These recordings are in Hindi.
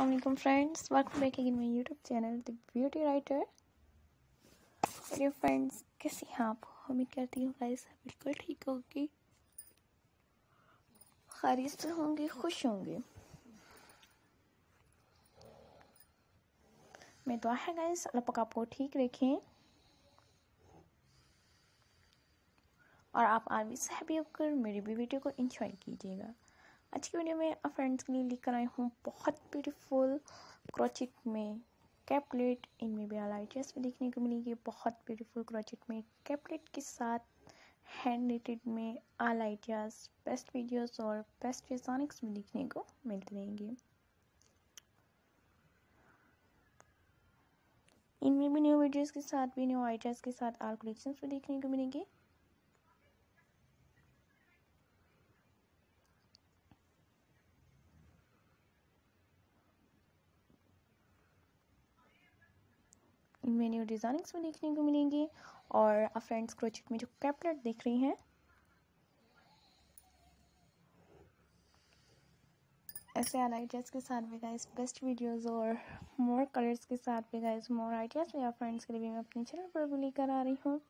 Assalamualaikum, friends. Welcome back again my YouTube channel, The Beauty Writer. मेरे फ्रेंड्स कैसी हैं आप? उम्मीद करती हूँ गाइस बिल्कुल ठीक होगी। खैरियत से होंगे, खुश होंगे। मैं दुआ है गाइस अल्लाह पाक आपको ठीक रखें। और आप आर्मी से हैप्पी होकर मेरी भी वीडियो को एंजॉय कीजिएगा। आज की वीडियो में आप फ्रेंड्स के लिए लेकर आई हूँ बहुत ब्यूटीफुल क्रोचिट में कैपलेट इनमें भी अलाइचस भी देखने को मिलेगी बहुत ब्यूटीफुल क्रोचिट में कैपलेट के साथ हैंड रेटेड में अलाइचस बेस्ट वीडियोस और बेस्ट डिजाइनिक्स भी देखने को मिलते रहेंगे इनमें भी न्यू वीडियोस के साथ भी न्यू आइडियाज़ के साथ आल कलेक्शंस भी देखने को मिलेंगे। इनमें न्यू डिज़ाइनिंग्स भी देखने को मिलेंगी और आप फ्रेंड्स क्रोचिट में जो कैपलेट देख रही हैं ऐसे आइडियाज़ के साथ भी गाइस बेस्ट वीडियोस और मोर कलर्स के साथ भी गाइस मोर आइडियाज़ आप फ्रेंड्स के लिए भी मैं अपने चैनल पर भी लेकर आ रही हूँ।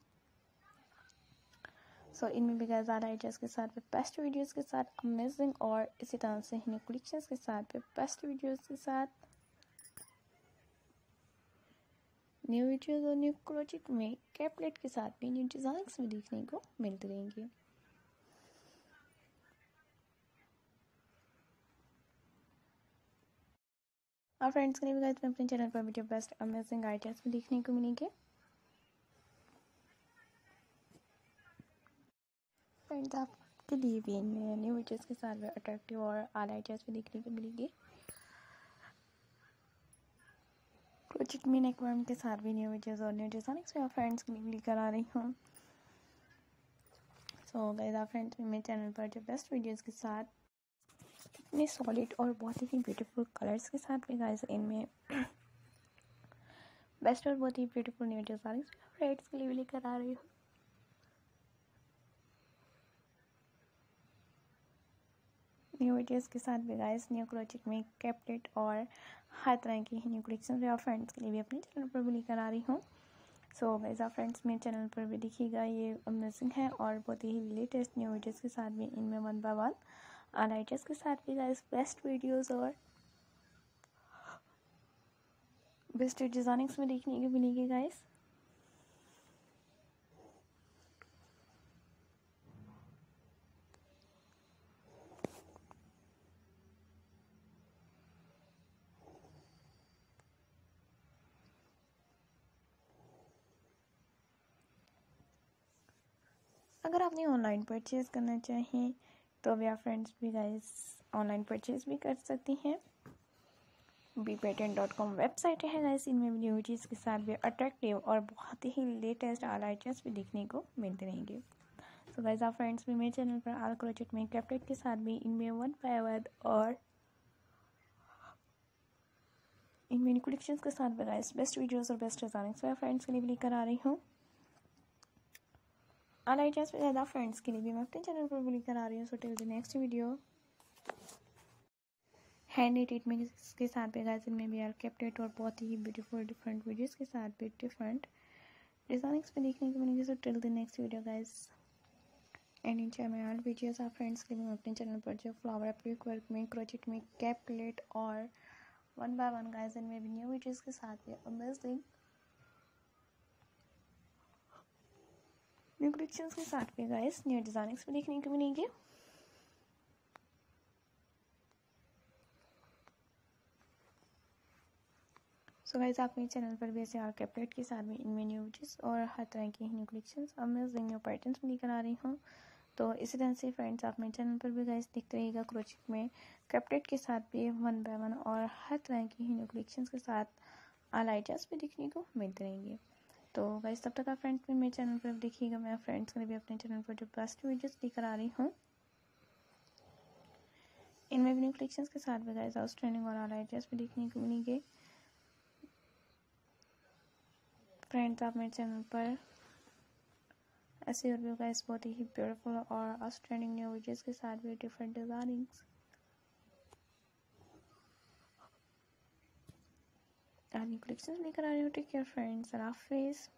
सो so, इनमें भी गाइस ज़्यादा आइडियाज़ के साथ भी बेस्ट वीडियोस के साथ अमेजिंग और इसी तरह से न्यू कलेक्शंस के साथ भी बेस्ट वीडियोस के साथ। न्यू वीडियोस और न्यू प्रोजेक्ट में कैपलेट के साथ भी न्यू डिज़ाइंस भी देखने को मिलते रहेंगे। और फ्रेंड्स के लिए भी मैं अपने चैनल पर वीडियो बेस्ट अमेजिंग आइडियाज़ भी देखने को मिलेंगे। फ्रेंड्स आपके लिए भी न्यू वीडियोस के साथ अट्रैक्टिव और आल आइडियाज़ भी देखने को मिलेंगे। कुछ मीन एक्वायरमेंट के साथ भी न्यू वीडियोज़ और न्यू डिज़ाइनिक्स में फ्रेंड्स के लिए भी लेकर आ रही हूँ। सो आप फ्रेंड्स मेरे चैनल पर जो बेस्ट वीडियोज़ के साथ, इतने सॉलिड और बहुत ही ब्यूटीफुल कलर्स के साथ भी गाइज़ इनमें बेस्ट और बहुत ही ब्यूटीफुल न्यू डिज़ाइनिक्स फ्रेंड्स के लिए भी लेकर आ रही हूँ। न्यू वीडियोस के साथ भी गाइस न्यू प्रोजेक्ट में कैपलेट और हर तरह की न्यू कलेक्शन और फ्रेंड्स के लिए भी अपने चैनल पर भी लेकर आ रही हूँ। सो गाइस आप फ्रेंड्स मेरे चैनल पर भी देखिएगा, ये अमेजिंग है और बहुत ही लेटेस्ट न्यू वीडियोस के साथ भी, इनमें वन बाय वन अलाइटर्स के साथ भी गाइस बेस्ट वीडियोज़ और बेस्ट डिज़ाइनिंग्स में देखने को मिलेगी गाइस अगर आपने ऑनलाइन परचेज़ करना चाहें तो भी आप फ्रेंड्स भी गाइस ऑनलाइन परचेज़ भी कर सकती हैं। B patent dot com website है गाइस इनमें न्यू चीज़ के साथ भी अट्रैक्टिव और बहुत ही लेटेस्ट आल आइटम्स भी देखने को मिलते रहेंगे। सो गाइस आप फ्रेंड्स भी मेरे चैनल पर आल क्रोचेट में कैप्टेट के साथ भी इनमें वन वन और इनमें कलेक्शन के साथ भी बेस्ट वीडियोस और बेस्ट डिजाइनिंग्स मैं फ्रेंड्स के लिए भी लेकर आ रही हूँ। और आई जस्ट ज़्यादा फ्रेंड्स के लिए भी मैं अपने चैनल पर भी लेकर आ रही हूँ so till the next video hand treatment के साथ भी गाइस इनमें भी आर कैप्टेट और बहुत ही ब्यूटीफुल डिफरेंट वीडियोस के साथ भी डिफरेंट डिज़ाइनिंग्स में देखने को मिलेंगे so till the next video guys and in my all videos आप फ्रेंड्स के लिए। मैं अपने चैनल पर जो फ्लावर एप्लिक वर्क में क्रोचिट में कैप और वन बाय वन गाइस इनमें भी न्यू वीडियोस के साथ भी। अमेजिंग न्यू कलेक्शंस के साथ भी गाइस न्यू डिज़ाइनिंग्स भी देखने को मिलेंगे। सो so गाइस आप मेरे चैनल पर भी ऐसे आर कैपलेट के साथ भी इनमें न्यू वीडियोस और हर तरह की new collections amazing new patterns भी लेकर आ रही हूँ। तो इसी तरह से फ्रेंड्स आप मेरे चैनल पर भी गाइस देखते रहिएगा क्रोचिक में कैपलेट के साथ भी वन बाय वन और हर तरह की न्यू कलेक्शंस के साथ आल आइडियाज़ भी देखने को मिलते रहेंगे। तो गाइस तब तक आप फ्रेंड्स भी मेरे चैनल पर देखिएगा, मैं फ्रेंड्स के लिए भी अपने चैनल पर जो बेस्ट वीडियोस लेकर आ रही हूँ। इनमें भी न्यू कलेक्शंस के साथ भी गाइस हाउस ट्रेनिंग और ऑल आइडियाज़ भी देखने को मिलेंगे। फ्रेंड्स आप मेरे चैनल पर ऐसे और भी गाइस बहुत ही ब्यूटीफुल और आउटस्टैंडिंग न्यू वीडियोस के साथ भी डिफरेंट डिज़ाइनिंग्स न्यू कलेक्शन लेकर आ रही हूँ टेक केयर फ्रेंड्स हाफिज़